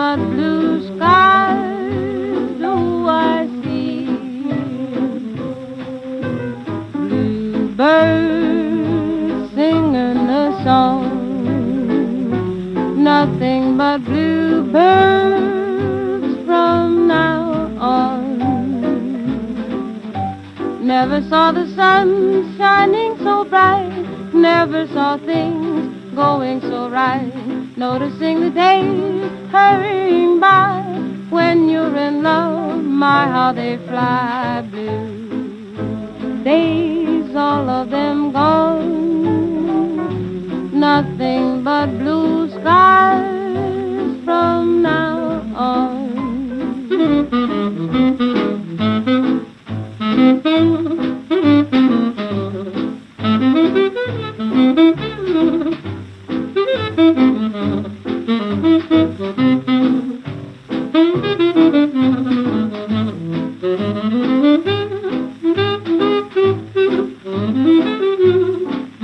but blue skies do I see. Bluebirds singing a song, nothing but bluebirds from now on. Never saw the sun shining so bright, never saw things going so right. Noticing the days hurrying by when you're in love, my how they fly blue. Days, all of them gone, nothing but blue skies from now on.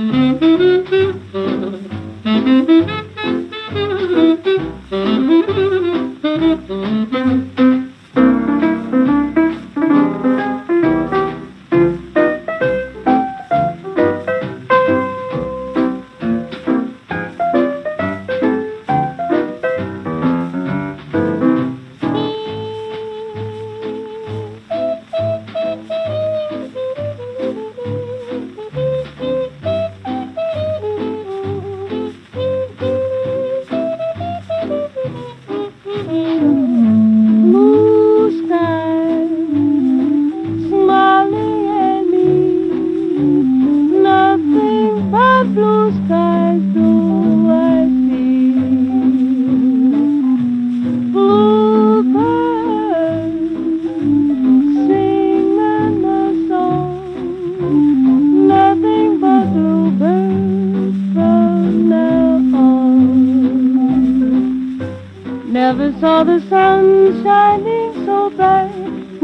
Blue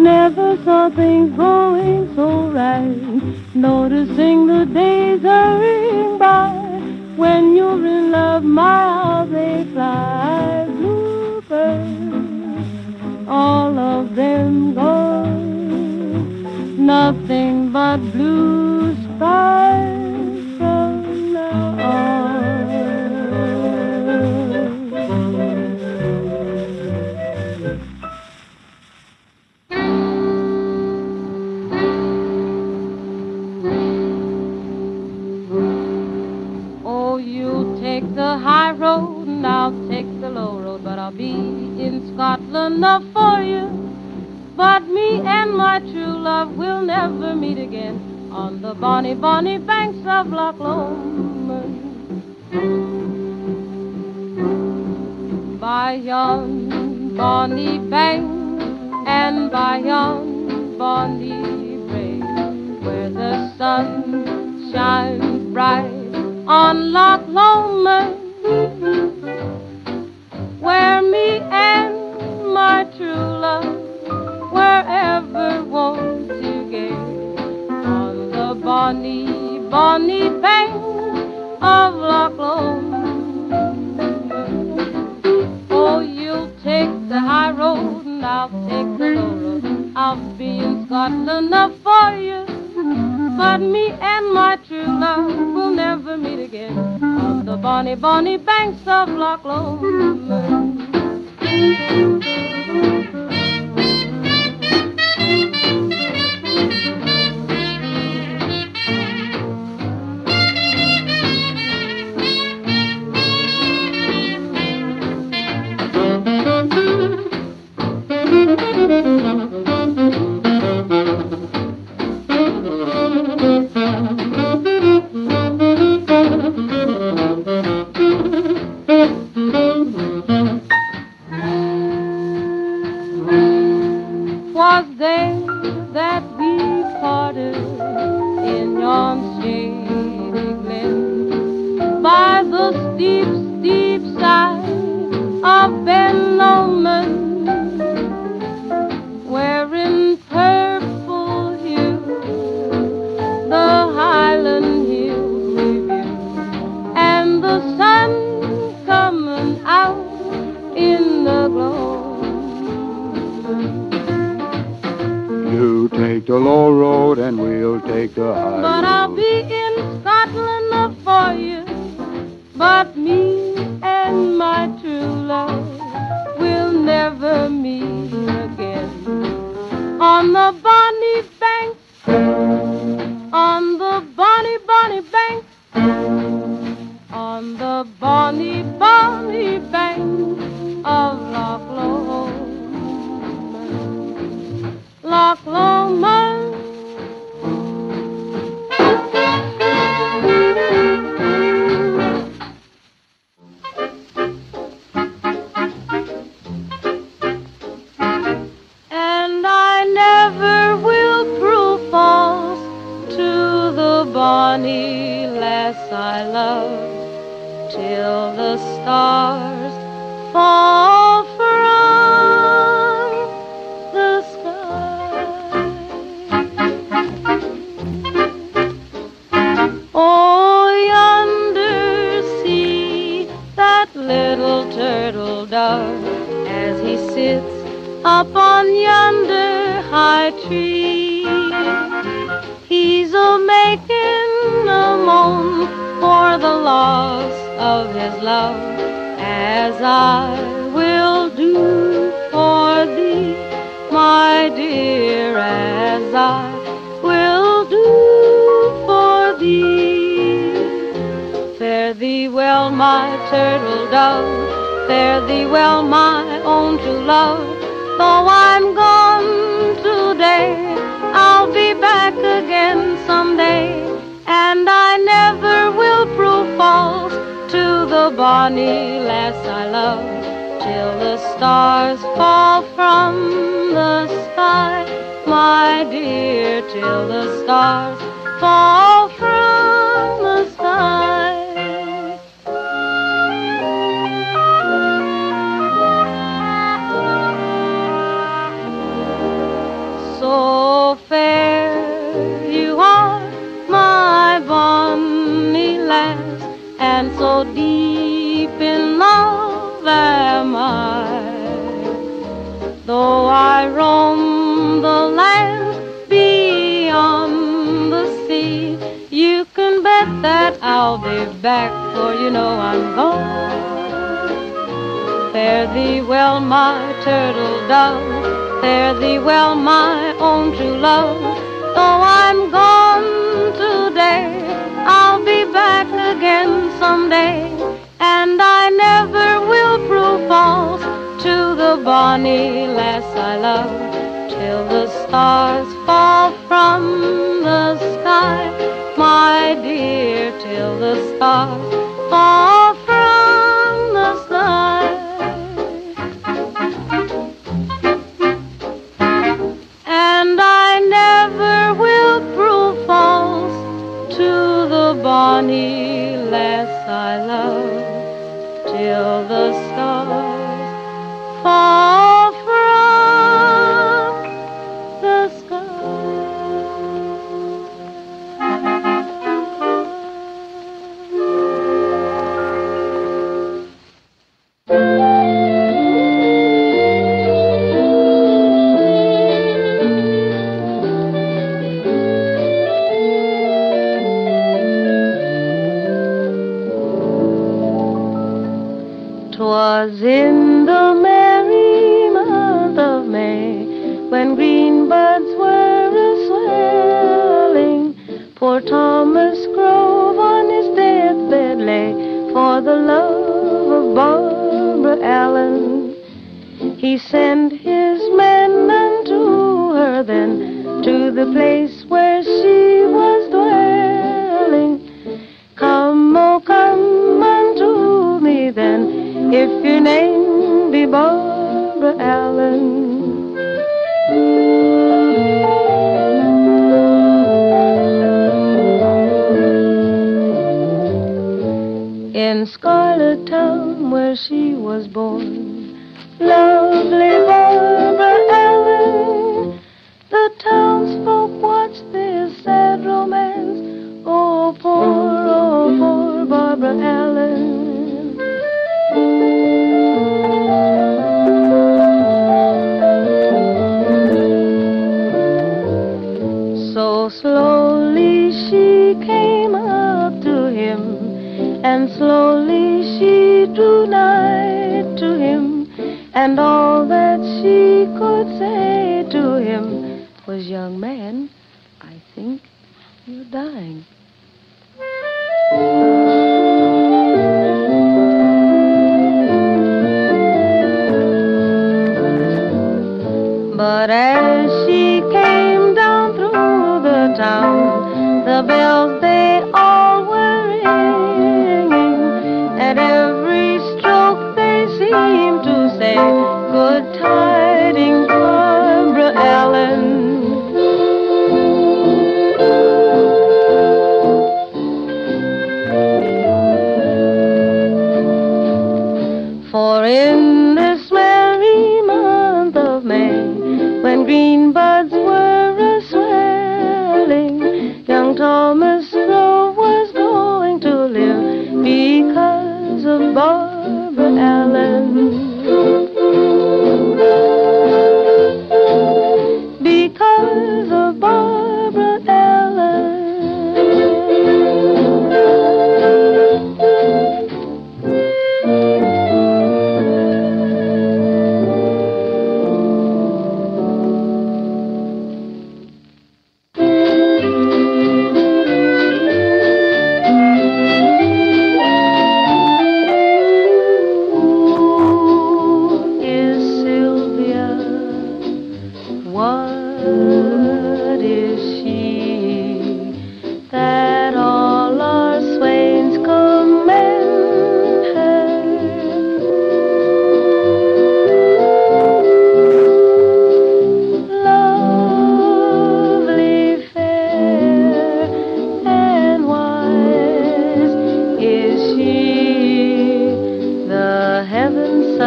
Never saw things going so right. Noticing the days hurrying by. When you're in love, my how they fly. Bluebirds, all of them gone. Nothing but blue skies I'll be in Scotland enough for you. But me and my true love will never meet again on the bonny, bonny banks of Loch Lomond. By yon bonny bank and by yon bonny brae, where the sun shines bright on Loch Lomond, the bonny, bonny banks of Loch Lomond. Stars fall from the sky. Oh, yonder, see that little turtle dove as he sits up on yonder high tree. He's a making a moan for the loss of his love, as I will do for thee, my dear, as I will do for thee. Fare thee well, my turtle dove. Fare thee well, my own true love. Though I'm gone today, I'll be back again someday. And I never will prove false to the bonny lass I love. Till the stars fall from the sky, my dear, till the stars fall I'll be back, for you know I'm gone. Fare thee well, my turtle dove. Fare thee well, my own true love. Though I'm gone today, I'll be back again someday. And I never will prove false to the bonny lass I love. Till the stars fall from the sky, my dear, the stars Twas in the merry month of May when green buds were a swelling. Poor Thomas Grove on his deathbed lay for the love of Barbara Allen. He sent his men unto her then to the place Barbara Allen. In Scarlet Town, where she was born, I think you're dying. But as she came down through the town, the bells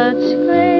such grace.